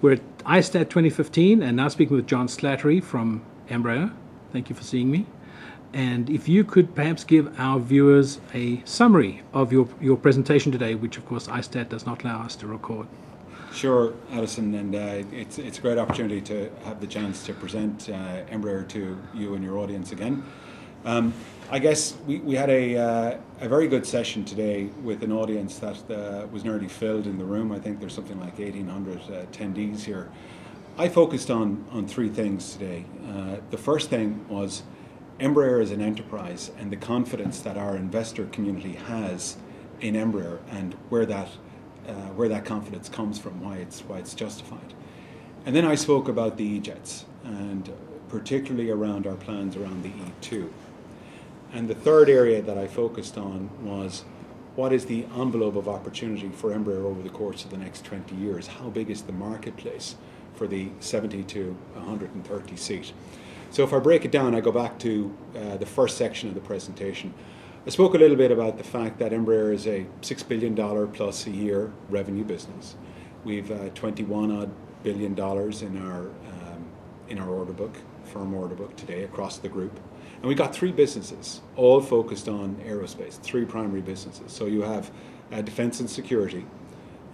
We're at ISTAT 2015 and now speaking with John Slattery from Embraer. Thank you for seeing me. And if you could perhaps give our viewers a summary of your, your presentation today, which of course ISTAT does not allow us to record. Sure, Addison, and uh, it's, it's a great opportunity to have the chance to present uh, Embraer to you and your audience again. Um, I guess we, we had a, uh, a very good session today with an audience that uh, was nearly filled in the room. I think there's something like 1,800 uh, attendees here. I focused on, on three things today. Uh, the first thing was Embraer as an enterprise and the confidence that our investor community has in Embraer and where that, uh, where that confidence comes from, why it's, why it's justified. And then I spoke about the E-Jets and particularly around our plans around the E2. And the third area that I focused on was what is the envelope of opportunity for Embraer over the course of the next 20 years? How big is the marketplace for the 70 to 130 seat? So if I break it down, I go back to uh, the first section of the presentation. I spoke a little bit about the fact that Embraer is a $6 billion plus a year revenue business. We've uh, 21 odd billion dollars in our, um, in our order book, firm order book today across the group. And we got three businesses, all focused on aerospace, three primary businesses. So you have uh, defense and security,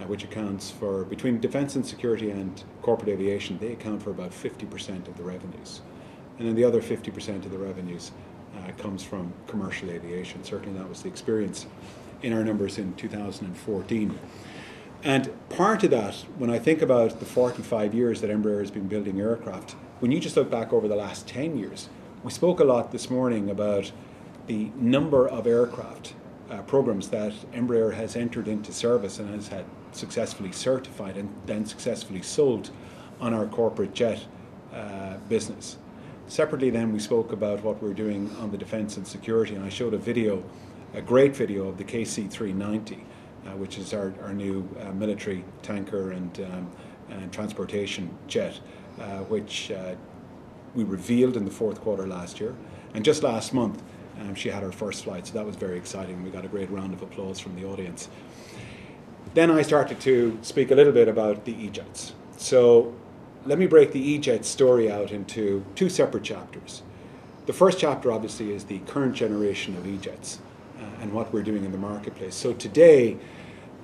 uh, which accounts for, between defense and security and corporate aviation, they account for about 50% of the revenues. And then the other 50% of the revenues uh, comes from commercial aviation. Certainly that was the experience in our numbers in 2014. And part of that, when I think about the 45 years that Embraer has been building aircraft, when you just look back over the last 10 years, we spoke a lot this morning about the number of aircraft uh, programs that Embraer has entered into service and has had successfully certified and then successfully sold on our corporate jet uh, business. Separately, then we spoke about what we're doing on the defence and security, and I showed a video, a great video of the KC-390, uh, which is our, our new uh, military tanker and, um, and transportation jet, uh, which uh, we revealed in the fourth quarter last year. And just last month, um, she had her first flight, so that was very exciting. We got a great round of applause from the audience. Then I started to speak a little bit about the E-Jets. So let me break the E-Jet story out into two separate chapters. The first chapter, obviously, is the current generation of E-Jets uh, and what we're doing in the marketplace. So today,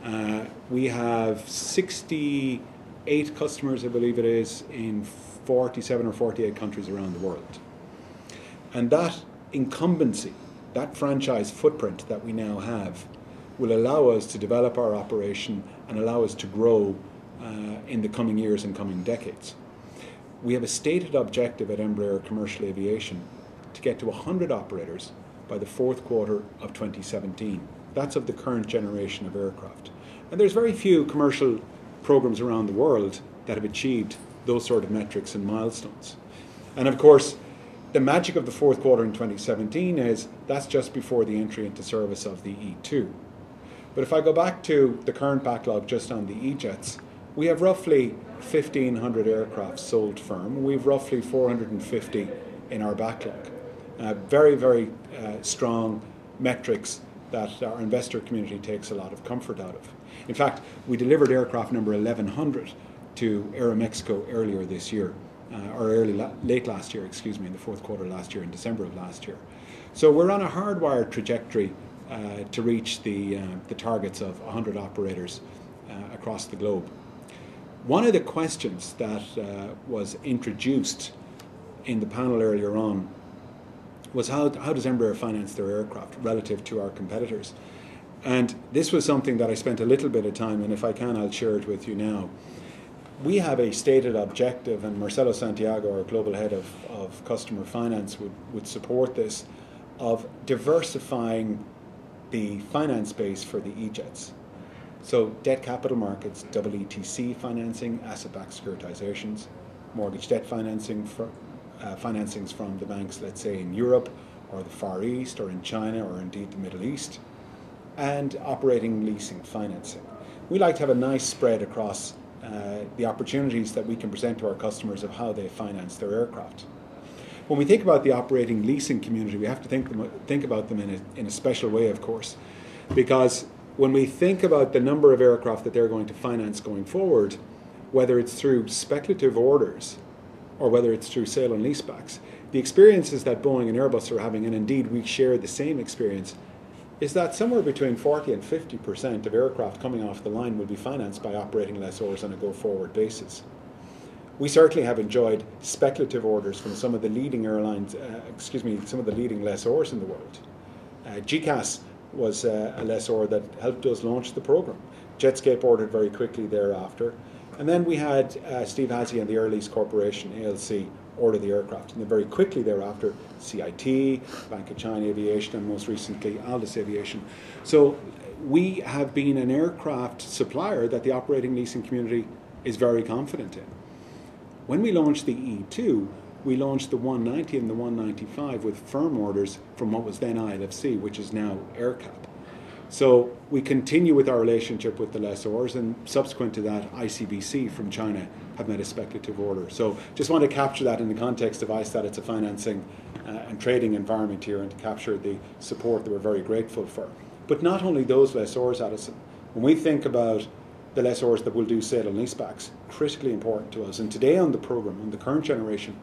uh, we have 68 customers, I believe it is, in 47 or 48 countries around the world. And that incumbency, that franchise footprint that we now have, will allow us to develop our operation and allow us to grow uh, in the coming years and coming decades. We have a stated objective at Embraer Commercial Aviation to get to 100 operators by the fourth quarter of 2017. That's of the current generation of aircraft. And there's very few commercial programs around the world that have achieved those sort of metrics and milestones. And of course, the magic of the fourth quarter in 2017 is that's just before the entry into service of the E2. But if I go back to the current backlog just on the E-Jets, we have roughly 1,500 aircraft sold firm. We have roughly 450 in our backlog. Uh, very, very uh, strong metrics that our investor community takes a lot of comfort out of. In fact, we delivered aircraft number 1100 to Aeromexico earlier this year, uh, or early la- late last year, excuse me, in the fourth quarter last year, in December of last year. So we're on a hardwired trajectory uh, to reach the, uh, the targets of 100 operators uh, across the globe. One of the questions that uh, was introduced in the panel earlier on was how, how does Embraer finance their aircraft relative to our competitors? And this was something that I spent a little bit of time, and if I can, I'll share it with you now we have a stated objective, and Marcelo Santiago, our global head of, of customer finance, would, would support this, of diversifying the finance base for the E-Jets. So debt capital markets, EETC financing, asset-backed securitizations, mortgage debt financing, for, uh, financings from the banks, let's say in Europe or the Far East or in China or indeed the Middle East, and operating leasing financing. We like to have a nice spread across uh, the opportunities that we can present to our customers of how they finance their aircraft. When we think about the operating leasing community, we have to think, them, think about them in a, in a special way, of course, because when we think about the number of aircraft that they're going to finance going forward, whether it's through speculative orders or whether it's through sale and leasebacks, the experiences that Boeing and Airbus are having, and indeed we share the same experience, is that somewhere between 40 and 50% of aircraft coming off the line will be financed by operating lessors on a go forward basis. We certainly have enjoyed speculative orders from some of the leading airlines, uh, excuse me, some of the leading lessors in the world. Uh, GECAS was uh, a lessor that helped us launch the program. Jetscape ordered very quickly thereafter. And then we had uh, Steve Hazy and the Air Lease Corporation, ALC, order the aircraft. And then very quickly thereafter, CIT, Bank of China Aviation, and most recently Aldus Aviation. So we have been an aircraft supplier that the operating leasing community is very confident in. When we launched the E2, we launched the 190 and the 195 with firm orders from what was then ILFC, which is now AerCap. So we continue with our relationship with the lessors, and subsequent to that, ICBC from China have made a speculative order. So just want to capture that in the context of ICE that it's a financing uh, and trading environment here, and to capture the support that we're very grateful for. But not only those lessors, Addison. When we think about the lessors that will do sale and leasebacks, critically important to us. And today on the program, on the current generation,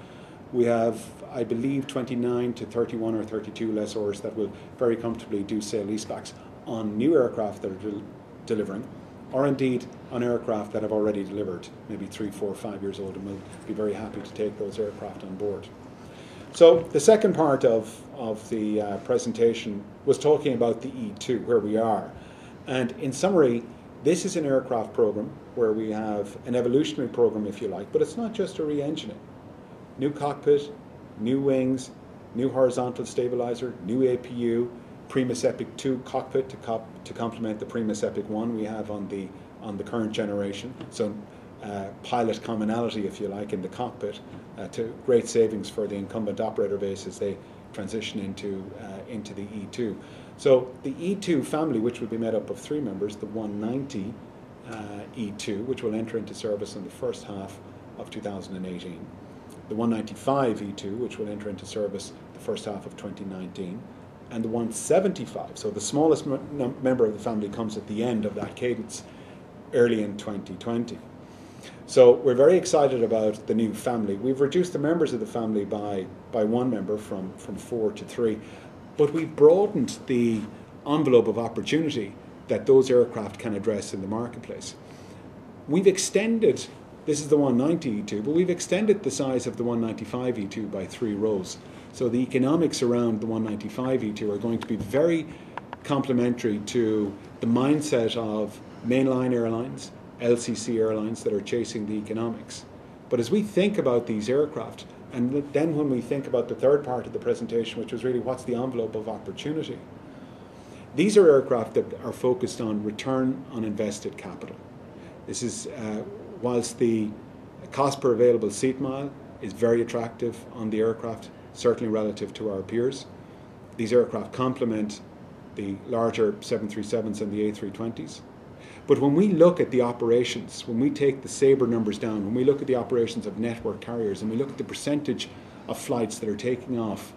we have, I believe, 29 to 31 or 32 lessors that will very comfortably do sale leasebacks on new aircraft that are del- delivering, or indeed on aircraft that have already delivered, maybe three, four, five years old, and we'll be very happy to take those aircraft on board. So the second part of, of the uh, presentation was talking about the E2, where we are. And in summary, this is an aircraft program where we have an evolutionary program, if you like, but it's not just a re-engining. New cockpit, new wings, new horizontal stabilizer, new APU, Primus Epic 2 cockpit to, cop- to complement the Primus Epic 1 we have on the on the current generation. So uh, pilot commonality, if you like, in the cockpit uh, to great savings for the incumbent operator base as they transition into uh, into the E2. So the E2 family, which will be made up of three members, the 190 uh, E2, which will enter into service in the first half of 2018, the 195 E2, which will enter into service the first half of 2019, and the 175. So the smallest m- member of the family comes at the end of that cadence, early in 2020. So we're very excited about the new family. We've reduced the members of the family by, by one member from, from four to three, but we've broadened the envelope of opportunity that those aircraft can address in the marketplace. We've extended, this is the 190 E2, but we've extended the size of the 195 E2 by three rows. So the economics around the 195 E2 are going to be very complementary to the mindset of mainline airlines, LCC airlines that are chasing the economics. But as we think about these aircraft, and then when we think about the third part of the presentation, which was really what's the envelope of opportunity, these are aircraft that are focused on return on invested capital. This is, uh, whilst the cost per available seat mile is very attractive on the aircraft, certainly relative to our peers, these aircraft complement the larger 737s and the A320s. But when we look at the operations, when we take the Sabre numbers down, when we look at the operations of network carriers, and we look at the percentage of flights that are taking off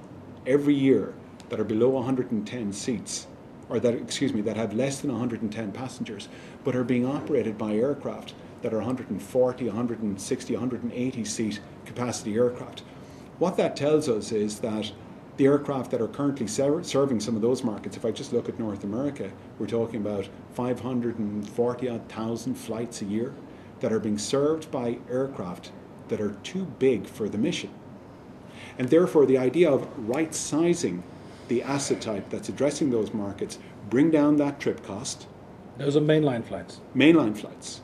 every year that are below 110 seats, or that, excuse me, that have less than 110 passengers, but are being operated by aircraft that are 140, 160, 180 seat capacity aircraft. What that tells us is that the aircraft that are currently ser- serving some of those markets, if I just look at North America, we're talking about 540 odd thousand flights a year that are being served by aircraft that are too big for the mission. And therefore, the idea of right sizing the asset type that's addressing those markets, bring down that trip cost. Those are mainline flights. Mainline flights.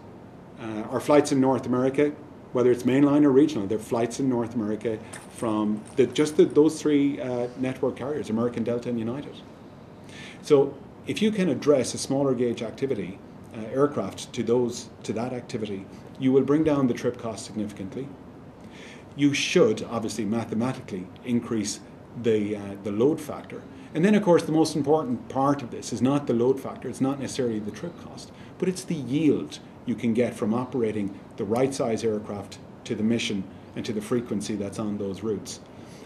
Uh, our flights in North America, whether it's mainline or regional, they're flights in North America from the, just the, those three uh, network carriers, American, Delta, and United. So if you can address a smaller gauge activity, uh, aircraft to those to that activity, you will bring down the trip cost significantly. You should obviously mathematically increase the uh, the load factor, and then of course the most important part of this is not the load factor. It's not necessarily the trip cost, but it's the yield you can get from operating the right size aircraft to the mission and to the frequency that's on those routes.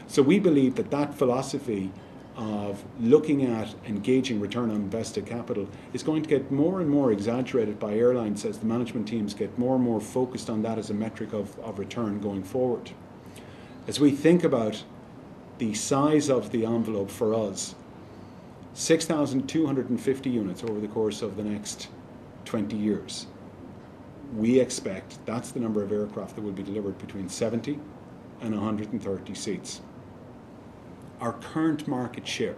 So we believe that that philosophy of looking at engaging return on invested capital is going to get more and more exaggerated by airlines as the management teams get more and more focused on that as a metric of, of return going forward. As we think about the size of the envelope for us, 6,250 units over the course of the next 20 years. We expect that's the number of aircraft that will be delivered between 70 and 130 seats our current market share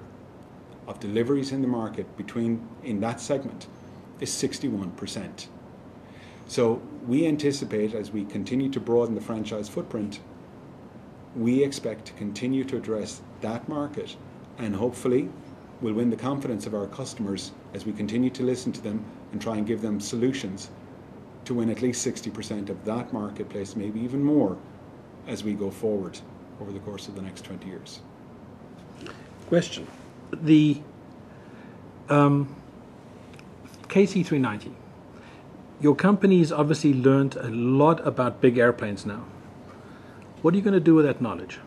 of deliveries in the market between in that segment is 61%. So we anticipate as we continue to broaden the franchise footprint, we expect to continue to address that market and hopefully we'll win the confidence of our customers as we continue to listen to them and try and give them solutions to win at least 60% of that marketplace, maybe even more as we go forward over the course of the next 20 years question. The um, KC390, your company's obviously learned a lot about big airplanes now. What are you going to do with that knowledge?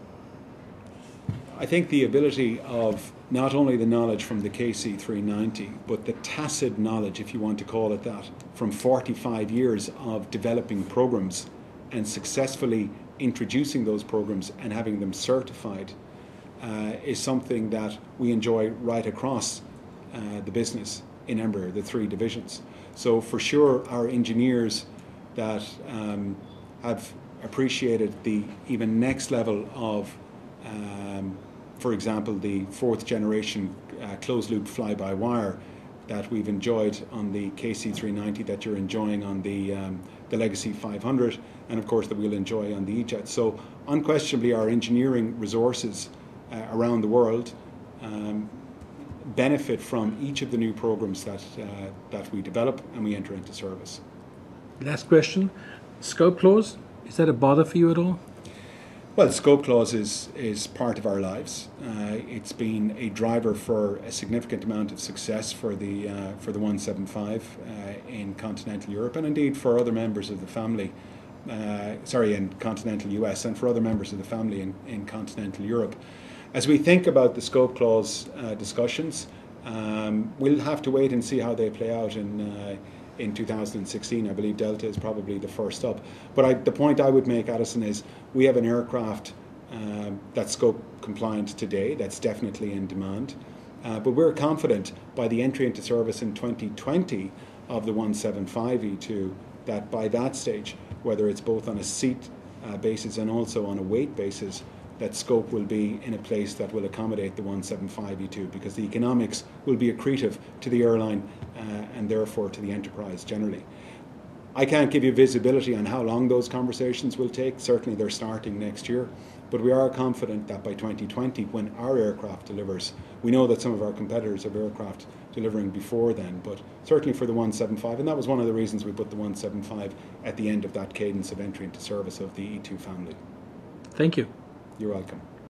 I think the ability of not only the knowledge from the KC390, but the tacit knowledge, if you want to call it that, from 45 years of developing programs and successfully introducing those programs and having them certified uh, is something that we enjoy right across uh, the business in Embraer, the three divisions. So for sure, our engineers that um, have appreciated the even next level of, um, for example, the fourth generation uh, closed loop fly by wire that we've enjoyed on the KC390 that you're enjoying on the um, the Legacy 500 and of course that we'll enjoy on the E-Jet. So unquestionably our engineering resources uh, around the world um, benefit from each of the new programs that, uh, that we develop and we enter into service. Last question scope clause, is that a bother for you at all? Well, the scope clause is, is part of our lives. Uh, it's been a driver for a significant amount of success for the, uh, for the 175 uh, in continental Europe and indeed for other members of the family. Uh, sorry, in continental US and for other members of the family in, in continental Europe. As we think about the scope clause uh, discussions, um, we'll have to wait and see how they play out in uh, in 2016. I believe Delta is probably the first up. But I, the point I would make, Addison, is we have an aircraft um, that's scope compliant today. That's definitely in demand. Uh, but we're confident by the entry into service in 2020 of the 175E2 that by that stage, whether it's both on a seat uh, basis and also on a weight basis, that scope will be in a place that will accommodate the 175E2 because the economics will be accretive to the airline Uh, and therefore to the enterprise generally. I can't give you visibility on how long those conversations will take. Certainly, they're starting next year. But we are confident that by 2020, when our aircraft delivers, we know that some of our competitors have aircraft delivering before then, but certainly for the 175, and that was one of the reasons we put the 175 at the end of that cadence of entry into service of the E2 family. Thank you. You're welcome.